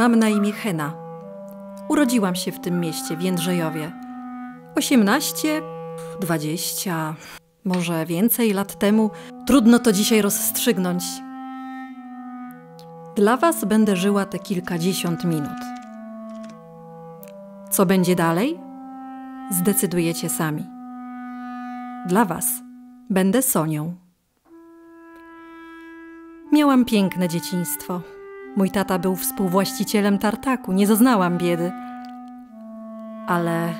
Mam na imię Hena. Urodziłam się w tym mieście, w Jędrzejowie. 18, 20, może więcej lat temu. Trudno to dzisiaj rozstrzygnąć. Dla Was będę żyła te kilkadziesiąt minut. Co będzie dalej? Zdecydujecie sami. Dla Was będę Sonią. Miałam piękne dzieciństwo. Mój tata był współwłaścicielem tartaku, nie zaznałam biedy. Ale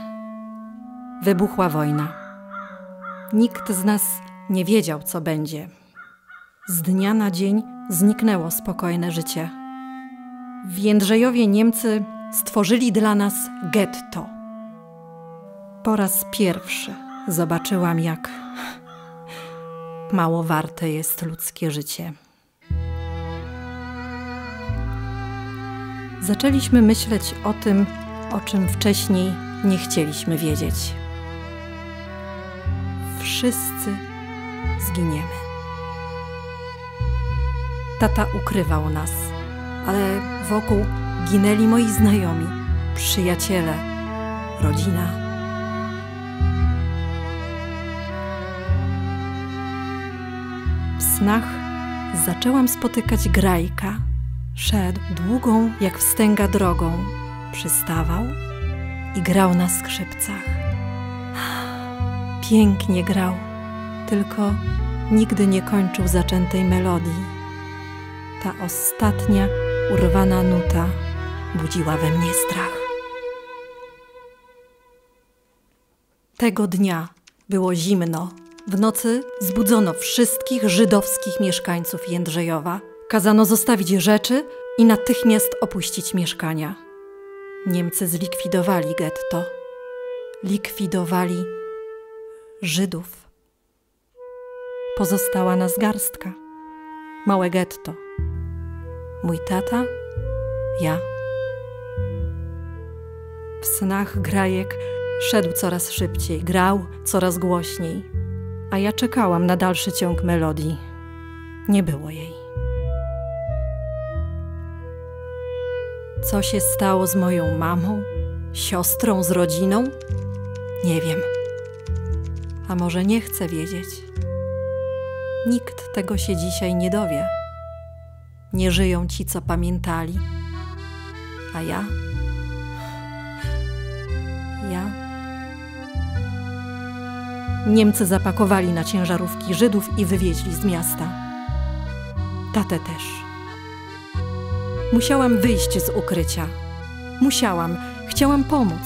wybuchła wojna. Nikt z nas nie wiedział, co będzie. Z dnia na dzień zniknęło spokojne życie. W Jędrzejowie Niemcy stworzyli dla nas getto. Po raz pierwszy zobaczyłam, jak mało warte jest ludzkie życie. Zaczęliśmy myśleć o tym, o czym wcześniej nie chcieliśmy wiedzieć. Wszyscy zginiemy. Tata ukrywał nas, ale wokół ginęli moi znajomi, przyjaciele, rodzina. W snach zaczęłam spotykać grajka. Szedł długą jak wstęga drogą, przystawał i grał na skrzypcach. Pięknie grał, tylko nigdy nie kończył zaczętej melodii. Ta ostatnia, urwana nuta budziła we mnie strach. Tego dnia było zimno. W nocy zbudzono wszystkich żydowskich mieszkańców Jędrzejowa. Kazano zostawić rzeczy i natychmiast opuścić mieszkania. Niemcy zlikwidowali getto. Likwidowali Żydów. Pozostała nas garstka. Małe getto. Mój tata, ja. W snach grajek szedł coraz szybciej, grał coraz głośniej, a ja czekałam na dalszy ciąg melodii. Nie było jej. Co się stało z moją mamą, siostrą, z rodziną? Nie wiem. A może nie chcę wiedzieć. Nikt tego się dzisiaj nie dowie. Nie żyją ci, co pamiętali. A ja? Ja? Niemcy zapakowali na ciężarówki Żydów i wywieźli z miasta. Tatę też. Musiałam wyjść z ukrycia. Musiałam, chciałam pomóc.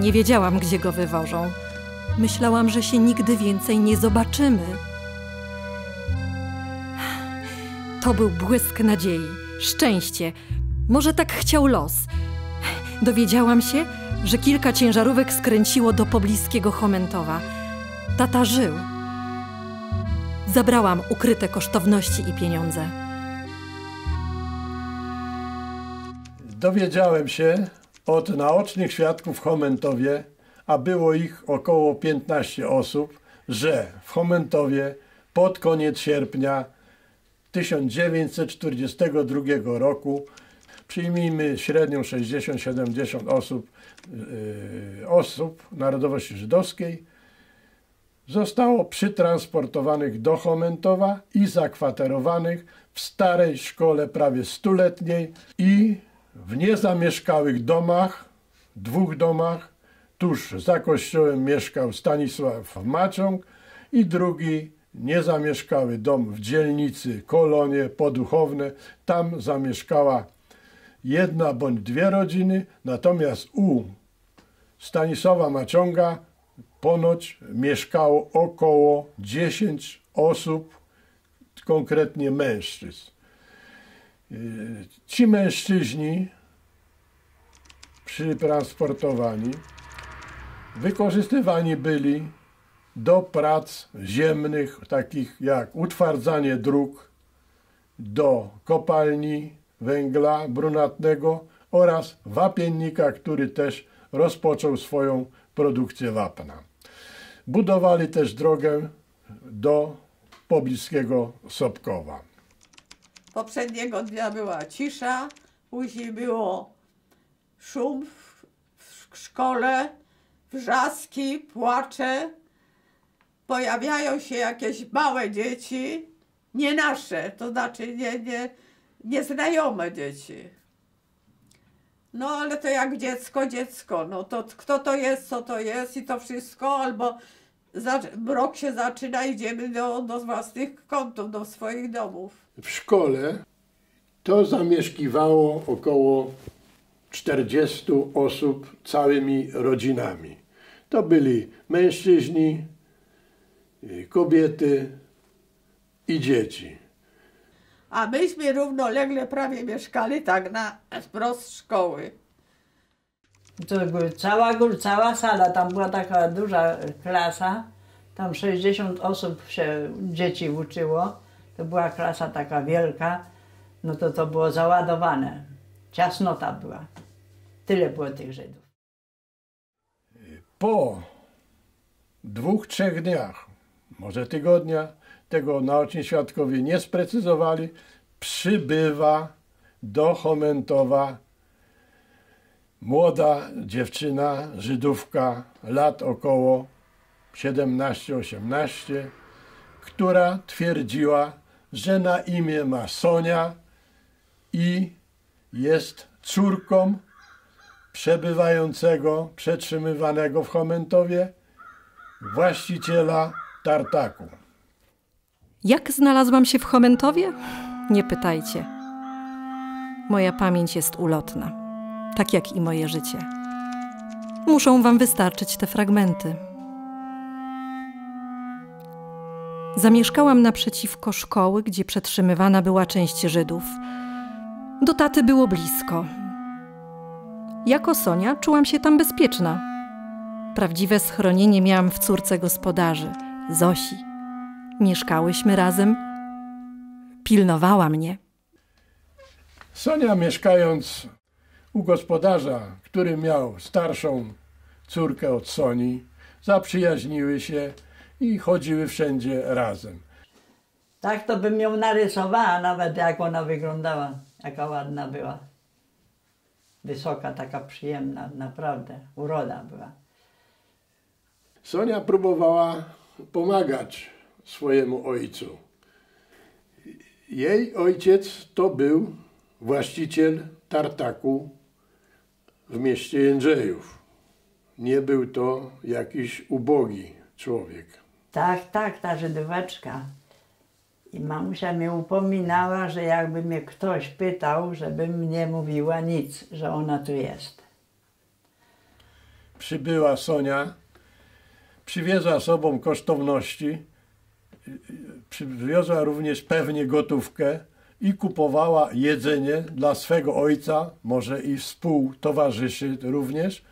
Nie wiedziałam, gdzie go wywożą. Myślałam, że się nigdy więcej nie zobaczymy. To był błysk nadziei, szczęście. Może tak chciał los. Dowiedziałam się, że kilka ciężarówek skręciło do pobliskiego Chomentowa. Tata żył. Zabrałam ukryte kosztowności i pieniądze. Dowiedziałem się od naocznych świadków w Chomentowie, a było ich około 15 osób, że w Chomentowie pod koniec sierpnia 1942 roku, przyjmijmy średnią 60-70 osób, yy, osób narodowości żydowskiej, zostało przytransportowanych do Chomentowa i zakwaterowanych w starej szkole prawie stuletniej i w niezamieszkałych domach, dwóch domach, tuż za kościołem mieszkał Stanisław Maciąg i drugi niezamieszkały dom w dzielnicy Kolonie Poduchowne. Tam zamieszkała jedna bądź dwie rodziny, natomiast u Stanisława Maciąga ponoć mieszkało około 10 osób, konkretnie mężczyzn. Ci mężczyźni przytransportowani wykorzystywani byli do prac ziemnych, takich jak utwardzanie dróg, do kopalni węgla brunatnego oraz wapiennika, który też rozpoczął swoją produkcję wapna. Budowali też drogę do pobliskiego Sobkowa. Poprzedniego dnia była cisza, później było szum w, szkole, wrzaski, płacze. Pojawiają się jakieś małe dzieci, nie nasze, to znaczy nie, nie, nieznajome dzieci. No ale to jak dziecko, dziecko, no to kto to jest, co to jest i to wszystko, albo rok się zaczyna, idziemy do, do własnych kątów, do swoich domów. W szkole to zamieszkiwało około 40 osób całymi rodzinami. To byli mężczyźni, y, kobiety i dzieci. A myśmy równolegle prawie mieszkali tak na wprost szkoły. To cała, cała sala, tam była taka duża klasa, tam 60 osób się, dzieci uczyło, to była klasa taka wielka, no to to było załadowane, ciasnota była. Tyle było tych Żydów. Po dwóch, trzech dniach, może tygodnia, tego naoczni świadkowie nie sprecyzowali, przybywa do Chomentowa młoda dziewczyna, Żydówka, lat około 17-18, która twierdziła, że na imię ma Sonia i jest córką przebywającego, przetrzymywanego w Chomentowie właściciela tartaku. Jak znalazłam się w Chomentowie? Nie pytajcie. Moja pamięć jest ulotna, tak jak i moje życie. Muszą wam wystarczyć te fragmenty. Zamieszkałam naprzeciwko szkoły, gdzie przetrzymywana była część Żydów. Do taty było blisko. Jako Sonia czułam się tam bezpieczna. Prawdziwe schronienie miałam w córce gospodarzy, Zosi. Mieszkałyśmy razem. Pilnowała mnie. Sonia mieszkając u gospodarza, który miał starszą córkę od Soni, zaprzyjaźniły się i chodziły wszędzie razem. Tak to bym ją narysowała nawet, jak ona wyglądała, jaka ładna była. Wysoka, taka przyjemna, naprawdę, uroda była. Sonia próbowała pomagać swojemu ojcu. Jej ojciec to był właściciel tartaku w mieście Jędrzejów. Nie był to jakiś ubogi człowiek. Tak, tak, ta Żydóweczka. I mamusia mnie upominała, że jakby mnie ktoś pytał, żebym nie mówiła nic, że ona tu jest. Przybyła Sonia, przywiezła sobą kosztowności, przywiozła również pewnie gotówkę i kupowała jedzenie dla swego ojca, może i współtowarzyszy również,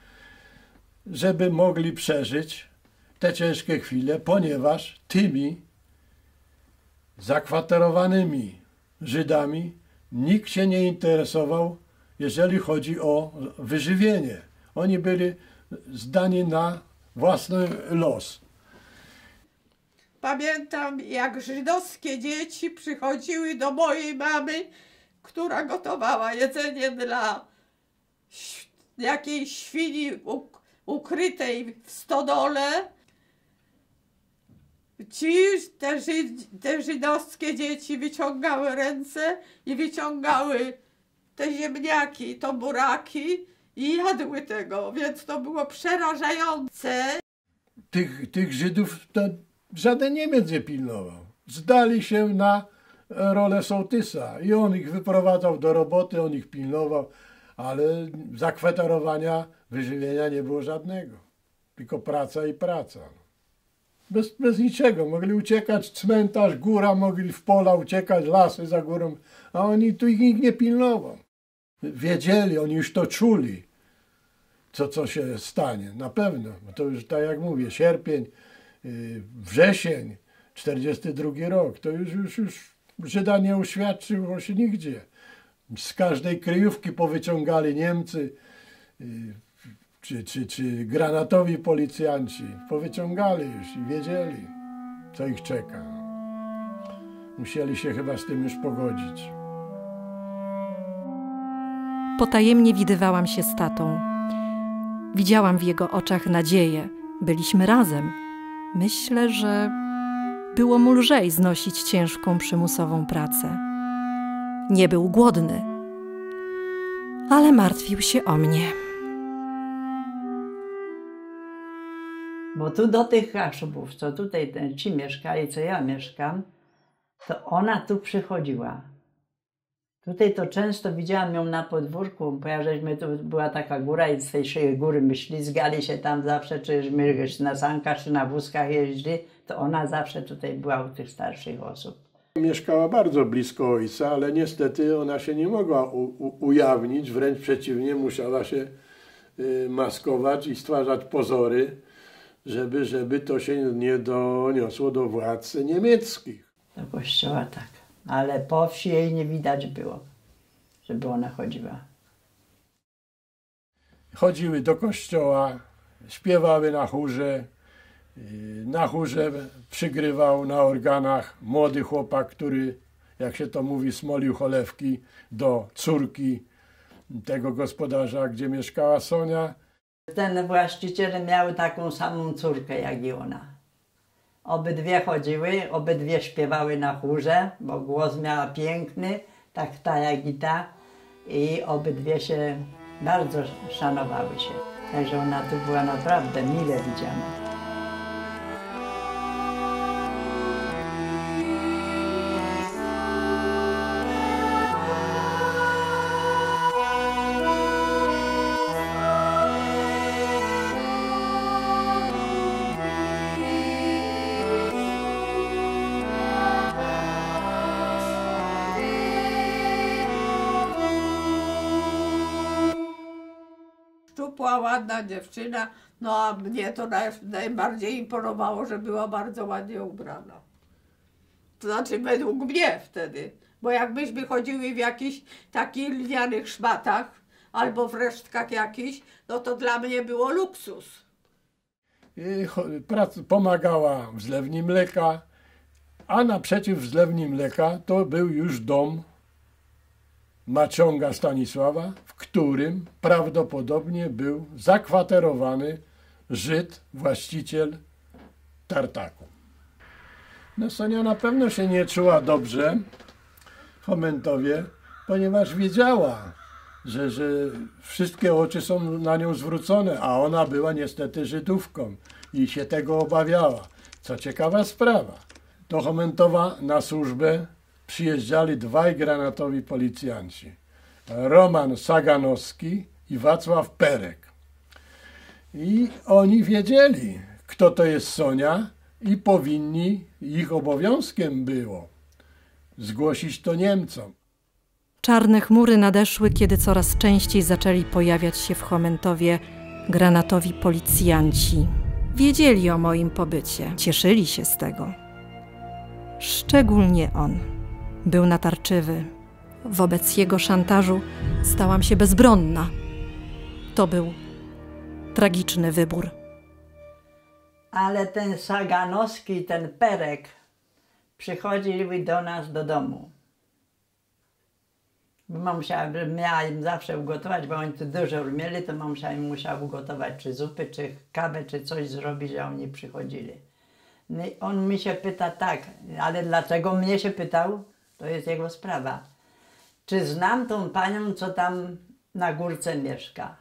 żeby mogli przeżyć te ciężkie chwile, ponieważ tymi zakwaterowanymi Żydami nikt się nie interesował, jeżeli chodzi o wyżywienie. Oni byli zdani na własny los. Pamiętam, jak żydowskie dzieci przychodziły do mojej mamy, która gotowała jedzenie dla jakiejś świni uk- ukrytej w stodole. Ci, te, Żyd, te żydowskie dzieci wyciągały ręce i wyciągały te ziemniaki, to buraki i jadły tego, więc to było przerażające. Tych, tych Żydów to żaden Niemiec nie pilnował. Zdali się na rolę sołtysa i on ich wyprowadzał do roboty, on ich pilnował, ale zakweterowania, wyżywienia nie było żadnego. Tylko praca i praca. Bez, bez niczego. Mogli uciekać, cmentarz, góra, mogli w pola uciekać, lasy za górą, a oni tu ich nikt nie pilnował. Wiedzieli, oni już to czuli, co, co się stanie. Na pewno. Bo to już tak jak mówię, sierpień, wrzesień, 42 rok, to już, już, już Żyda nie uświadczył się nigdzie. Z każdej kryjówki powyciągali Niemcy, yy, czy, czy, czy granatowi policjanci. Powyciągali już i wiedzieli, co ich czeka. Musieli się chyba z tym już pogodzić. potajemnie widywałam się z tatą. Widziałam w jego oczach nadzieję. Byliśmy razem. Myślę, że było mu lżej znosić ciężką przymusową pracę. Nie był głodny, ale martwił się o mnie. Bo tu do tych Kaszubów, co tutaj ten, ci mieszkali, co ja mieszkam, to ona tu przychodziła. Tutaj to często widziałam ją na podwórku, bo żeśmy tu była taka góra i z tej szyi góry my ślizgali się tam zawsze, czyśmy na sankach czy na wózkach jeździli, to ona zawsze tutaj była u tych starszych osób. Mieszkała bardzo blisko ojca, ale niestety ona się nie mogła ujawnić, wręcz przeciwnie, musiała się y, maskować i stwarzać pozory, żeby, żeby to się nie doniosło do władz niemieckich. Do kościoła tak, ale po wsi jej nie widać było, żeby ona chodziła. Chodziły do kościoła, śpiewały na chórze, y, na chórze przygrywał na organach młody chłopak, który, jak się to mówi, smolił cholewki do córki tego gospodarza, gdzie mieszkała Sonia. Ten właściciel miał taką samą córkę jak i ona. Obydwie chodziły, obydwie śpiewały na chórze, bo głos miała piękny, tak ta jak i ta. I obydwie się bardzo szanowały się. Także ona tu była naprawdę mile widziana. Szczupła, ładna dziewczyna, no a mnie to naj, najbardziej imponowało, że była bardzo ładnie ubrana. To znaczy według mnie wtedy, bo jakbyśmy chodziły w jakichś takich lnianych szmatach albo w resztkach jakichś, no to dla mnie było luksus. I pomagała w zlewni mleka, a naprzeciw zlewni mleka to był już dom Maciąga Stanisława, w którym prawdopodobnie był zakwaterowany Żyd, właściciel tartaku. No Sonia na pewno się nie czuła dobrze w Chomentowie, ponieważ wiedziała, że, że wszystkie oczy są na nią zwrócone, a ona była niestety Żydówką i się tego obawiała. Co ciekawa sprawa, do Chomentowa na służbę przyjeżdżali dwaj granatowi policjanci. Roman Saganowski i Wacław Perek. I oni wiedzieli, kto to jest Sonia i powinni, ich obowiązkiem było zgłosić to Niemcom. Czarne chmury nadeszły, kiedy coraz częściej zaczęli pojawiać się w Chomentowie granatowi policjanci. Wiedzieli o moim pobycie, cieszyli się z tego. Szczególnie on. Był natarczywy. Wobec jego szantażu stałam się bezbronna. To był tragiczny wybór. Ale ten Saganowski ten Perek przychodzili do nas do domu. Mam musiała, miała im zawsze ugotować, bo oni tu dużo mieli, to mam musiała im musiała ugotować czy zupy, czy kawę, czy coś zrobić, a oni przychodzili. No on mi się pyta tak, ale dlaczego mnie się pytał, to jest jego sprawa. Czy znam tą panią, co tam na górce mieszka?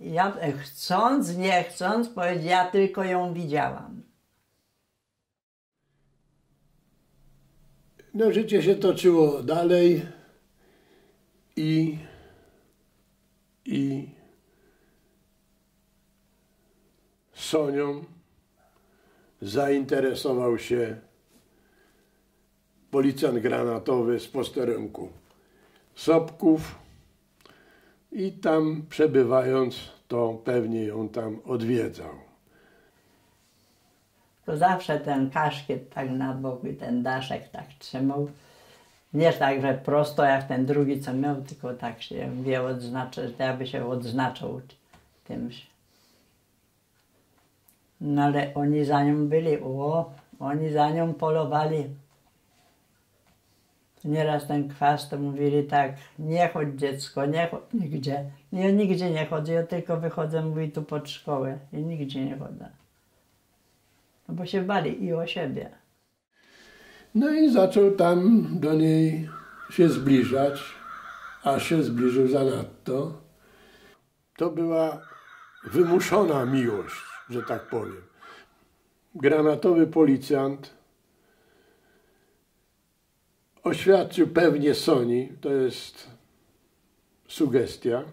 Ja e, chcąc, nie chcąc, powiedział, ja tylko ją widziałam. No, życie się toczyło dalej i, i Sonią zainteresował się policjant granatowy z posterunku Sobków i tam przebywając, to pewnie ją tam odwiedzał. To zawsze ten kaszkiet tak na boku i ten daszek tak trzymał. Nie tak, że prosto jak ten drugi, co miał, tylko tak się wie odznaczyć, ja by się odznaczał tymś. No ale oni za nią byli, o, oni za nią polowali. Nieraz ten kwas to mówili tak, nie chodź dziecko, nie chodź nigdzie. Ja nigdzie nie chodzę, ja tylko wychodzę, mówi tu pod szkołę i nigdzie nie chodzę. No bo się bali i o siebie. No i zaczął tam do niej się zbliżać, a się zbliżył zanadto. To była wymuszona miłość, że tak powiem. Granatowy policjant oświadczył pewnie Soni, to jest sugestia,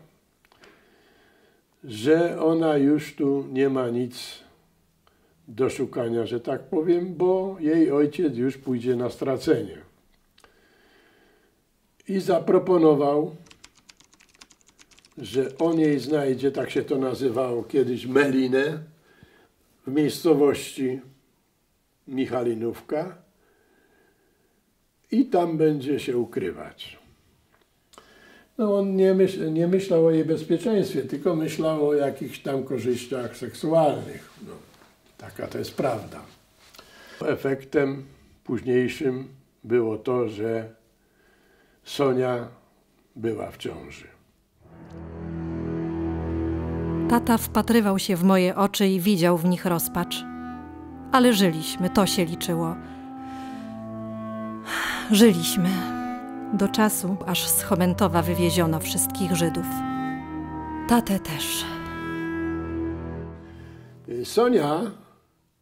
że ona już tu nie ma nic do szukania, że tak powiem, bo jej ojciec już pójdzie na stracenie. I zaproponował, że on jej znajdzie, tak się to nazywało kiedyś, Melinę w miejscowości Michalinówka i tam będzie się ukrywać. No on nie, myśl, nie myślał o jej bezpieczeństwie, tylko myślał o jakichś tam korzyściach seksualnych. No, taka to jest prawda. Efektem późniejszym było to, że Sonia była w ciąży. Tata wpatrywał się w moje oczy i widział w nich rozpacz. Ale żyliśmy, to się liczyło. Żyliśmy. Do czasu, aż z Chomentowa wywieziono wszystkich Żydów. Tatę też. Sonia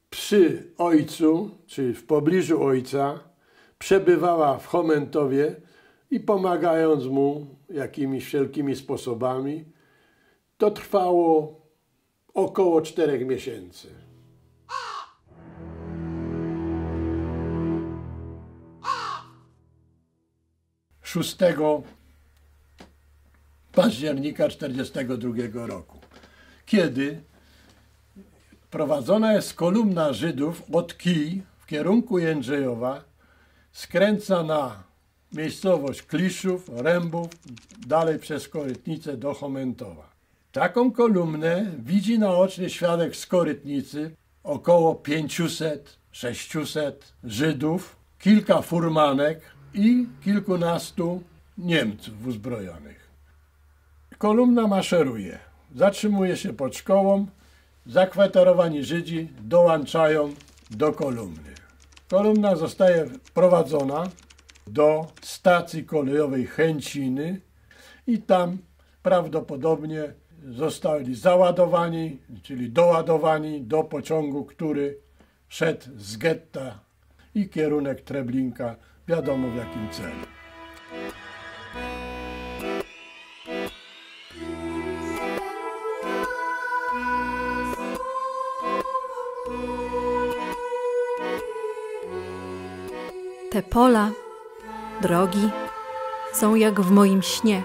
przy ojcu, czy w pobliżu ojca, przebywała w Chomentowie i pomagając mu jakimiś wszelkimi sposobami, to trwało około czterech miesięcy. Szóstego października 1942 roku, kiedy prowadzona jest kolumna Żydów od Kij w kierunku Jędrzejowa, skręca na miejscowość Kliszów, Rębów, dalej przez Korytnicę do Chomentowa. Taką kolumnę widzi naocznie świadek z Korytnicy, około 500-600 Żydów, kilka furmanek i kilkunastu Niemców uzbrojonych. Kolumna maszeruje, zatrzymuje się pod szkołą, zakwaterowani Żydzi dołączają do kolumny. Kolumna zostaje prowadzona do stacji kolejowej Chęciny i tam prawdopodobnie zostali załadowani, czyli doładowani do pociągu, który szedł z getta i kierunek Treblinka, wiadomo w jakim celu. Te pola, drogi są jak w moim śnie,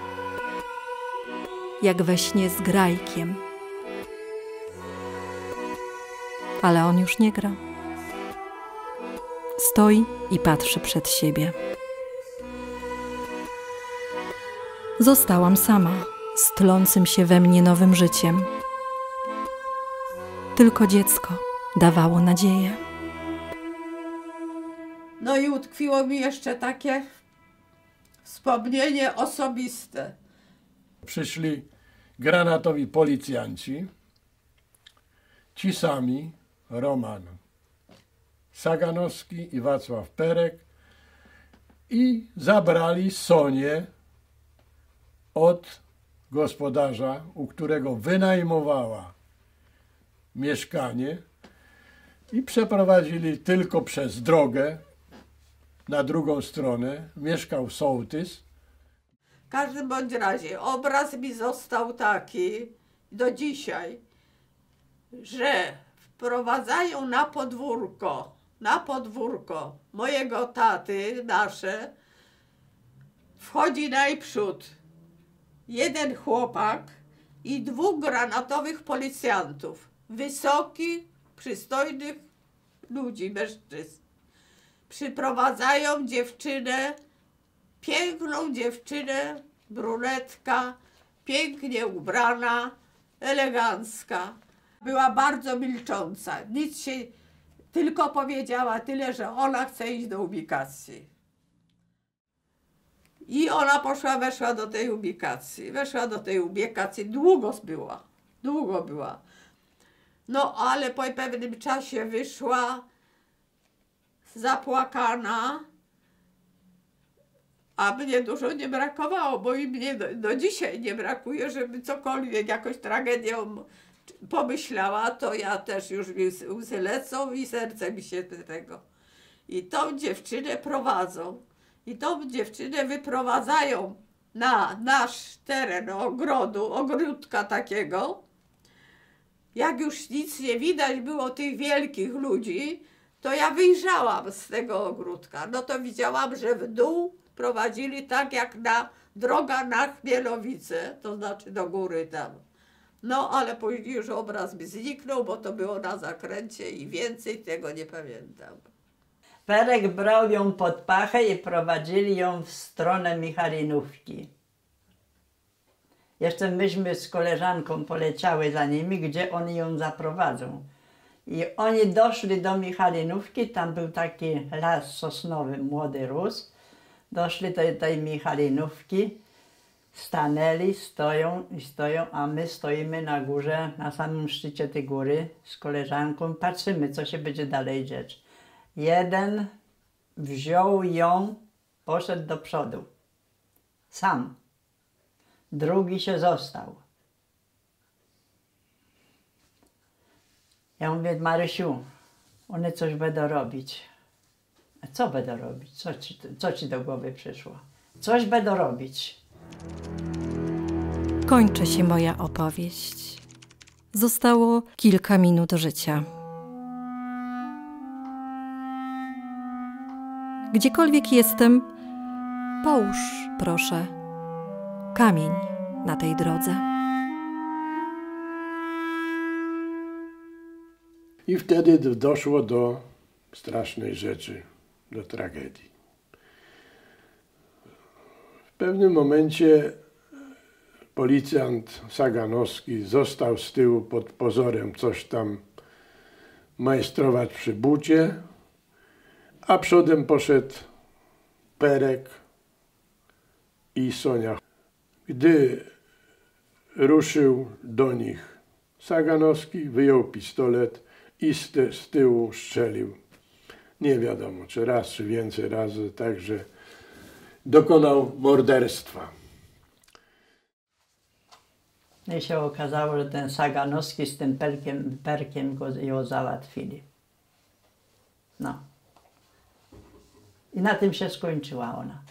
jak we śnie z grajkiem. Ale on już nie gra. Stoi i patrzy przed siebie. Zostałam sama z tlącym się we mnie nowym życiem. Tylko dziecko dawało nadzieję. No i utkwiło mi jeszcze takie wspomnienie osobiste. Przyszli granatowi policjanci, ci sami, Roman Saganowski i Wacław Perek i zabrali Sonię od gospodarza, u którego wynajmowała mieszkanie i przeprowadzili tylko przez drogę na drugą stronę. Mieszkał sołtys. W każdym bądź razie obraz mi został taki do dzisiaj, że wprowadzają na podwórko, na podwórko mojego taty, nasze, wchodzi najprzód jeden chłopak i dwóch granatowych policjantów, wysokich, przystojnych ludzi, mężczyzn. Przyprowadzają dziewczynę, piękną dziewczynę, brunetka, pięknie ubrana, elegancka. Była bardzo milcząca. Nic się, tylko powiedziała tyle, że ona chce iść do ubikacji. I ona poszła, weszła do tej ubikacji. Weszła do tej ubikacji. Długo była. Długo była. No ale po pewnym czasie wyszła zapłakana, a mnie dużo nie brakowało, bo i mnie do, do dzisiaj nie brakuje, żeby cokolwiek, jakąś tragedią pomyślała, to ja też już mi łzy lecą i serce mi się tego. I tą dziewczynę prowadzą. I tą dziewczynę wyprowadzają na nasz teren ogrodu, ogródka takiego. Jak już nic nie widać było tych wielkich ludzi, to ja wyjrzałam z tego ogródka. No to widziałam, że w dół prowadzili tak jak na droga na Chmielowice, to znaczy do góry tam. No ale później już obraz mi zniknął, bo to było na zakręcie i więcej tego nie pamiętam. Perek brał ją pod pachę i prowadzili ją w stronę Michalinówki. Jeszcze myśmy z koleżanką poleciały za nimi, gdzie oni ją zaprowadzą. I oni doszli do Michalinówki, tam był taki las sosnowy, młody rósł. Doszli do tej Michalinówki, stanęli, stoją i stoją, a my stoimy na górze, na samym szczycie tej góry z koleżanką, patrzymy, co się będzie dalej dziać. Jeden wziął ją, poszedł do przodu. Sam. Drugi się został. Ja mówię, Marysiu, one coś będą robić. A co będą robić? Co ci, co ci do głowy przyszło? Coś będą robić. Kończy się moja opowieść. Zostało kilka minut życia. Gdziekolwiek jestem, połóż, proszę, kamień na tej drodze. I wtedy doszło do strasznej rzeczy, do tragedii. Pewnym momencie policjant Saganowski został z tyłu pod pozorem coś tam majstrować przy bucie, a przodem poszedł Perek i Sonia. Gdy ruszył do nich Saganowski, wyjął pistolet i z tyłu strzelił. Nie wiadomo, czy raz, czy więcej razy, także dokonał morderstwa. No I się okazało, że ten Saganowski z tym perkiem, perkiem go, ją załatwili. No. I na tym się skończyła ona.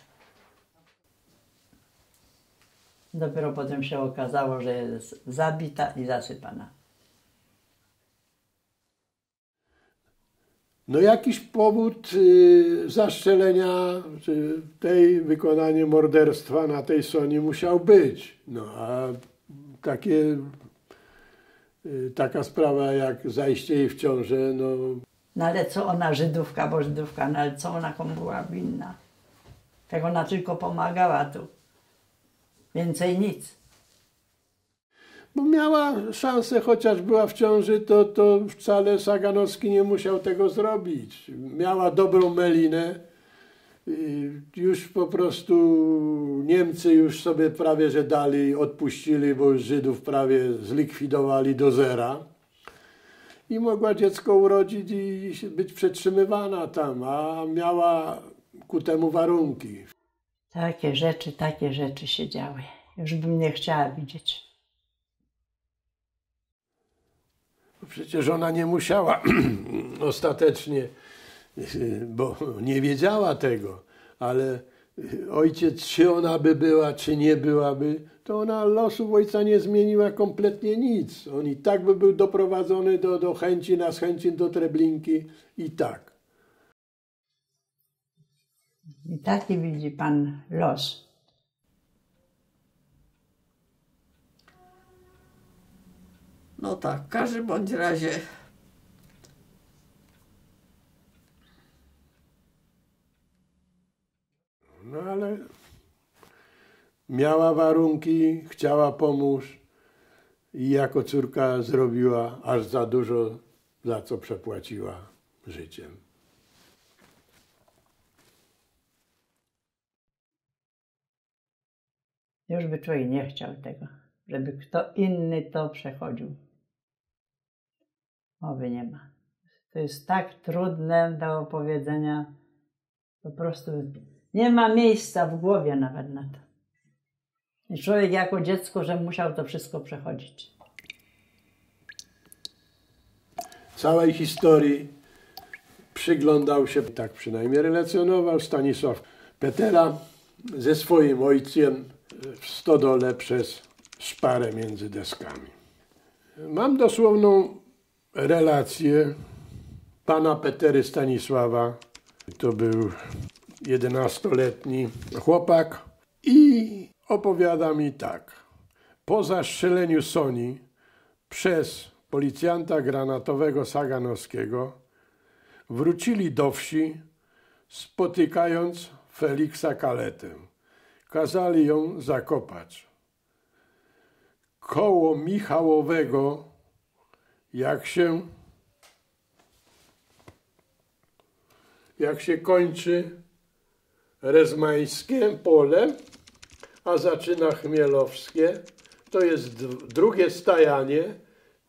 Dopiero potem się okazało, że jest zabita i zasypana. No jakiś powód y, zastrzelenia, czy tej wykonania morderstwa na tej Soni musiał być. No a takie, y, taka sprawa jak zajście jej w ciążę, no No ale co ona, Żydówka, bo Żydówka, no ale co ona komu była winna? Tak ona tylko pomagała tu. Więcej nic. Bo miała szansę, chociaż była w ciąży, to, to wcale Saganowski nie musiał tego zrobić. Miała dobrą melinę. Już po prostu Niemcy już sobie prawie że dali, odpuścili, bo już Żydów prawie zlikwidowali do zera. I mogła dziecko urodzić i być przetrzymywana tam, a miała ku temu warunki. Takie rzeczy, takie rzeczy się działy. Już bym nie chciała widzieć. Przecież ona nie musiała ostatecznie, bo nie wiedziała tego, ale ojciec, czy ona by była, czy nie byłaby, to ona losu ojca nie zmieniła kompletnie nic. On i tak by był doprowadzony do, do chęci, na chęci do Treblinki i tak. I taki widzi pan los. No tak, w każdym bądź razie No ale miała warunki, chciała pomóc i jako córka zrobiła aż za dużo, za co przepłaciła życiem. Już by człowiek nie chciał tego, żeby kto inny to przechodził. Mowy nie ma. To jest tak trudne do opowiedzenia. Po prostu nie ma miejsca w głowie nawet na to. I człowiek jako dziecko, że musiał to wszystko przechodzić. Całej historii przyglądał się, tak przynajmniej relacjonował Stanisław Petera ze swoim ojcem w stodole przez szparę między deskami. Mam dosłowną relację pana Petery Stanisława. To był 11-letni chłopak i opowiada mi tak. Po zastrzeleniu Soni przez policjanta granatowego Saganowskiego wrócili do wsi, spotykając Feliksa Kaletę. Kazali ją zakopać. Koło Michałowego, jak się jak się kończy Rezmańskie pole, a zaczyna Chmielowskie, to jest drugie stajanie.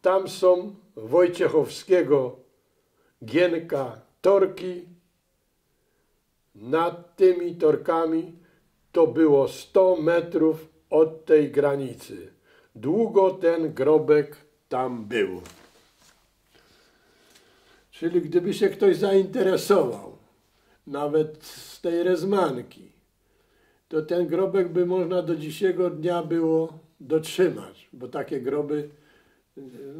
Tam są Wojciechowskiego Gienka torki. Nad tymi torkami to było 100 metrów od tej granicy. Długo ten grobek tam był. Czyli gdyby się ktoś zainteresował, nawet z tej rezmanki, to ten grobek by można do dzisiejszego dnia było dotrzymać, bo takie groby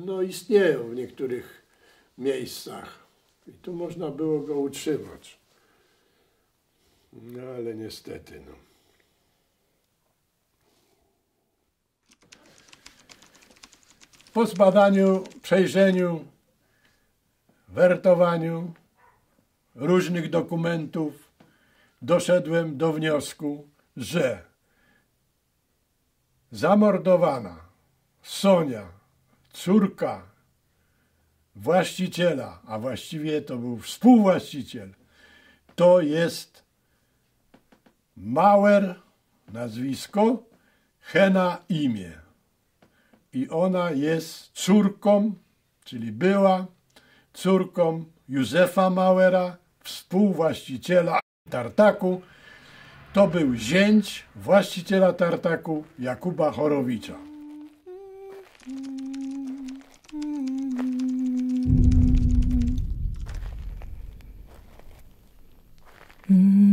no, istnieją w niektórych miejscach. I tu można było go utrzymać. No ale niestety, no. Po zbadaniu, przejrzeniu, wertowaniu różnych dokumentów doszedłem do wniosku, że zamordowana Sonia, córka właściciela, a właściwie to był współwłaściciel, to jest Mauer, nazwisko, Hena imię. I ona jest córką, czyli była córką Józefa Mauera, współwłaściciela Tartaku. To był zięć właściciela Tartaku Jakuba Chorowicza. Mm-hmm.